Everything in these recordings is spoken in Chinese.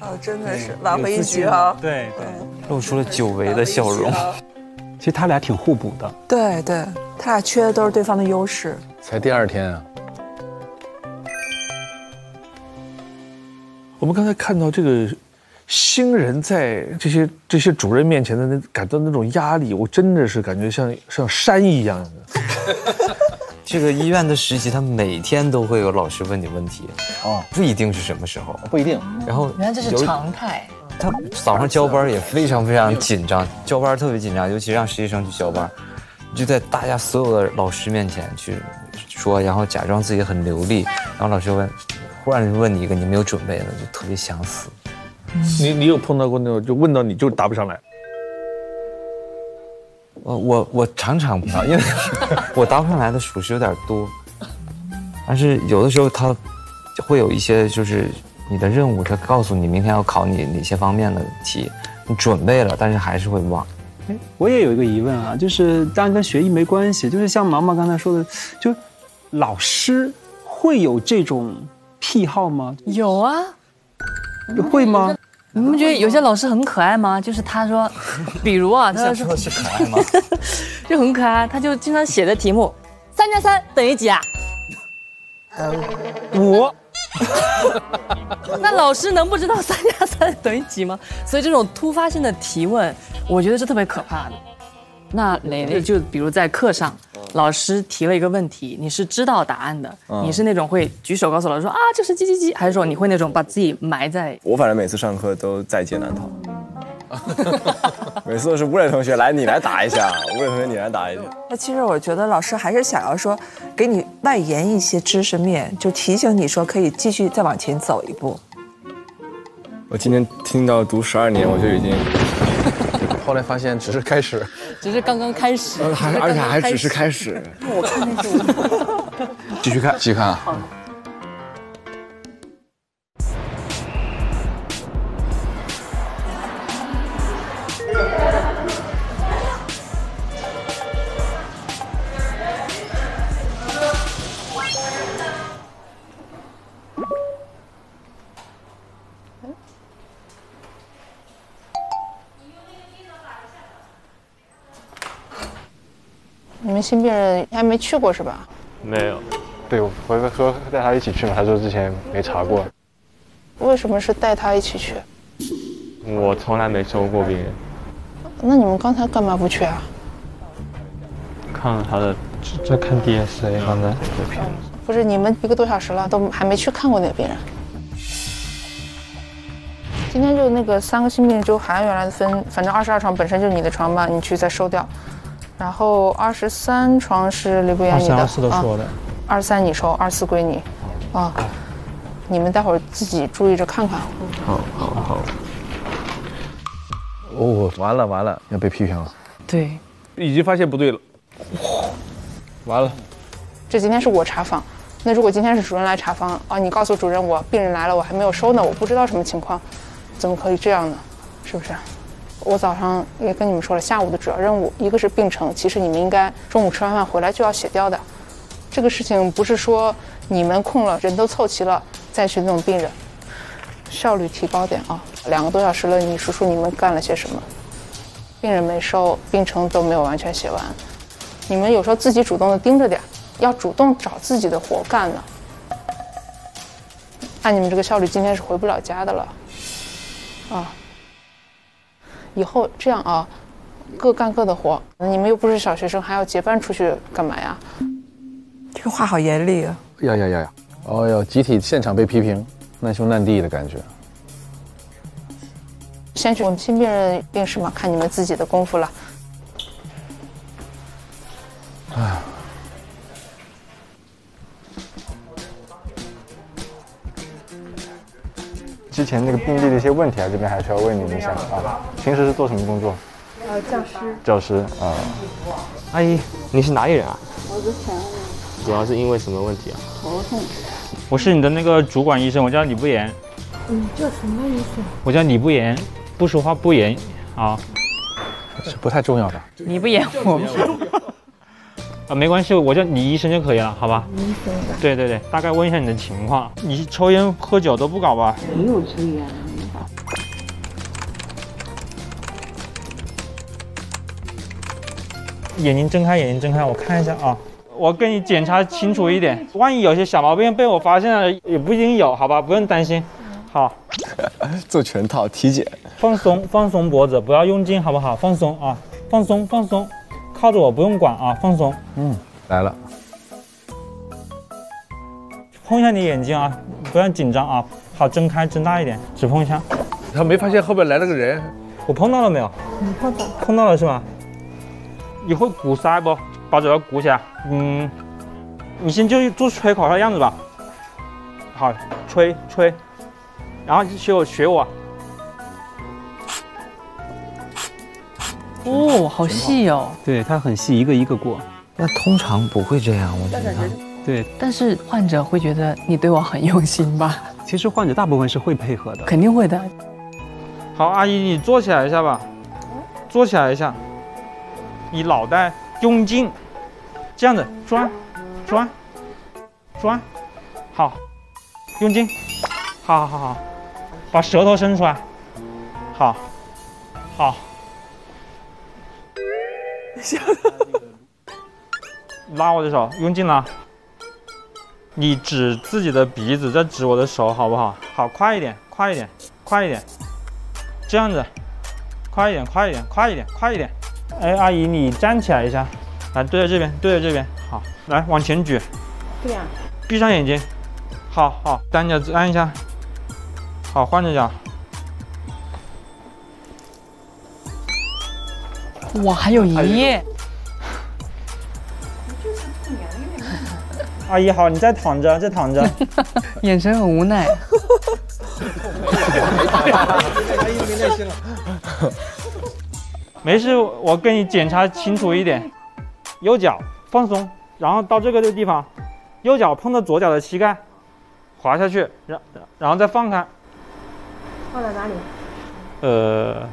哦，真的是挽回一局啊！对对，露出了久违的笑容。其实他俩挺互补的。对对，他俩缺的都是对方的优势。才第二天啊，我们刚才看到这个新人在这些这些主任面前的那感到那种压力，我真的是感觉像像山一样的。这个医院的实习，他每天都会有老师问你问题，哦，不一定是什么时候，不一定。然后原来这是常态。他早上交班也非常非常紧张，交班特别紧张，尤其让实习生去交班，就在大家所有的老师面前去说，然后假装自己很流利，然后老师问，忽然就问你一个你没有准备的，就特别想死。你你有碰到过那种就问到你就答不上来？我我我常常不因为我答不上来的属实有点多，但是有的时候他会有一些就是你的任务，他告诉你明天要考你哪些方面的题，你准备了，但是还是会忘。哎，我也有一个疑问啊，就是当然跟学艺没关系，就是像毛毛刚才说的，就老师会有这种癖好吗？有啊，会吗？你们觉得有些老师很可爱吗？就是他说，比如啊，他说是可爱吗？就很可爱，他就经常写的题目，三加三等于几啊？五。那老师能不知道三加三等于几吗？所以这种突发性的提问，我觉得是特别可怕的。那蕾蕾就比如在课上，老师提了一个问题，你是知道答案的，你是那种会举手告诉老师说啊这是几几几，还是说你会那种把自己埋在？我反正每次上课都在劫难逃，每次都是吴磊同学来，你来答一下，吴磊同学你来答一下。那其实我觉得老师还是想要说，给你外延一些知识面，就提醒你说可以继续再往前走一步。我今天听到读十二年，我就已经，后来发现只是开始，只是刚刚开始，还而且还只是开始。我看那是继续看，继续看啊。你们新病人还没去过是吧？没有，对我我说带他一起去嘛，他说之前没查过。为什么是带他一起去？我从来没收过病人。那你们刚才干嘛不去啊？看了他的，在看 DSA 刚才这片子。不是你们一个多小时了，都还没去看过那个病人。今天就那个三个新病人就还按原来的分，反正二十二床本身就是你的床嘛，你去再收掉。然后二十三床是李不言你的，二四都说的，二三你收，二四归你，啊，你们待会儿自己注意着看看。好，好，好。哦，完了完了，要被批评了。对，已经发现不对了。哇完了，这今天是我查房，那如果今天是主任来查房啊，你告诉主任我病人来了，我还没有收呢，我不知道什么情况，怎么可以这样呢？是不是？我早上也跟你们说了，下午的主要任务一个是病程，其实你们应该中午吃完饭回来就要写掉的。这个事情不是说你们空了，人都凑齐了再去弄病人，效率提高点啊！两个多小时了，你数数你们干了些什么？病人没收，病程都没有完全写完，你们有时候自己主动的盯着点，要主动找自己的活干呢。按你们这个效率，今天是回不了家的了，啊。以后这样啊，各干各的活。你们又不是小学生，还要结伴出去干嘛呀？这个话好严厉啊！呀呀呀呀！哦哟，集体现场被批评，难兄难弟的感觉。先去我们新病人病室嘛，看你们自己的功夫了。哎。之前那个病例的一些问题啊，这边还需要问你一下啊。平时是做什么工作？呃，教师。教师啊。阿姨，你是哪里人啊？我是前主要是因为什么问题啊？头痛。我是你的那个主管医生，我叫李不言。你叫什么医生？我叫李不言，不说话不言啊。是不太重要的。你不言我们。啊，没关系，我叫李医生就可以了，好吧？医生的。对对对，大概问一下你的情况，你抽烟喝酒都不搞吧？没有抽烟，没。眼睛睁开，眼睛睁开，我看一下啊，我给你检查清楚一点，万一有些小毛病被我发现了也不一定有，好吧？不用担心。好，做全套体检，放松，放松脖子，不要用劲，好不好？放松啊，放松，放松。靠着我，不用管啊，放松。嗯，来了，碰一下你眼睛啊，不要紧张啊。好，睁开，睁大一点，只碰一下。他没发现后边来了个人，我碰到了没有？你碰到碰到了是吗？你会鼓腮不？把嘴巴鼓起来。嗯，你先就做吹口哨的样子吧。好，吹吹，然后学我学我。哦，好细哦。对，它很细，一个一个过。那通常不会这样，我觉得。对，但是患者会觉得你对我很用心吧？其实患者大部分是会配合的，肯定会的。好，阿姨，你坐起来一下吧，坐起来一下，你脑袋用劲，这样子转，转，转，好，用劲，好好好好，把舌头伸出来，好，好，拉我的手，用劲拉。你指自己的鼻子，再指我的手，好不好？好，快一点，快一点，快一点，这样子，快一点，快一点，快一点，快一点。哎，阿姨，你站起来一下，来对着这边，对着这边，好，来往前举，这样，闭上眼睛，好好，单脚按一下，好，换着脚。哇，还有一页。阿姨好，你再躺着，再躺着，眼神很无奈。阿姨没耐心了。没事，我给你检查清楚一点。右脚放松，然后到这个地方，右脚碰到左脚的膝盖，滑下去，然然后再放开。放在哪里？呃，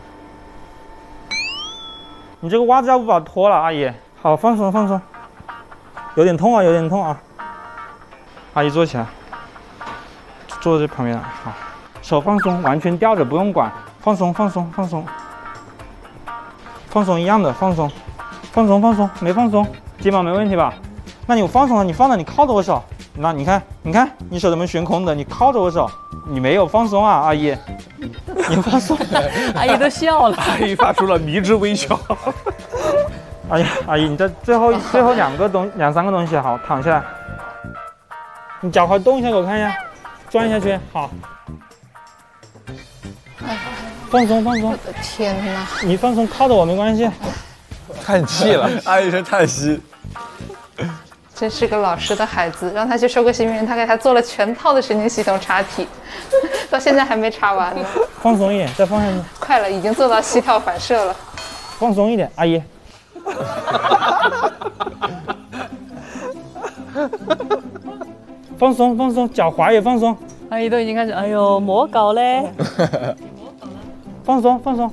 你这个袜子要不把它脱了，阿姨。好，放松放松。有点痛啊，有点痛啊。阿姨坐起来，坐在这旁边来。好，手放松，完全吊着，不用管。放松，放松，放松，放松一样的，放松，放松，放松，没放松，肩膀没问题吧？那你放松了，你放了，你靠着我手。那你看，你看，你手怎么悬空的？你靠着我手，你没有放松啊，阿姨。你放松，阿姨都笑了。阿姨发出了迷之微笑。阿姨，阿姨，你这最后 最后两个东两三个东西，好，躺下来。你脚踝动一下给我看一下，转下去，好，放松放松。我的天哪！你放松，靠着我没关系。叹气了，阿姨声叹息。真是个老实的孩子，让他去收个新病人，他给他做了全套的神经系统查体，到现在还没查完呢。放松一点，再放下去。快了，已经做到膝跳反射了。放松一点，阿姨。放松放松，脚踝也放松。阿姨都已经开始，哎呦，莫搞嘞。放松放松，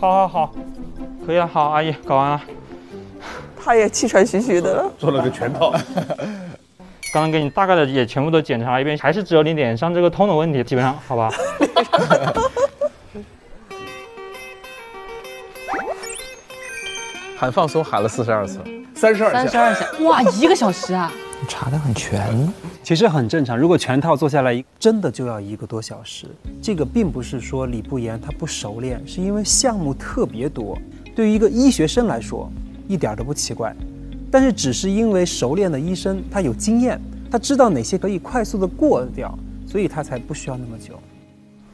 好好好，可以了。好，阿姨搞完了。他也气喘吁吁的，做了个全套。刚刚给你大概的也全部都检查了一遍，还是只有你脸上这个痛的问题，基本上好吧。喊放松喊了四十二次，三十二三十二下，哇，一个小时啊！查的很全，其实很正常。如果全套做下来，真的就要一个多小时。这个并不是说李不言他不熟练，是因为项目特别多。对于一个医学生来说，一点都不奇怪。但是只是因为熟练的医生他有经验，他知道哪些可以快速的过掉，所以他才不需要那么久。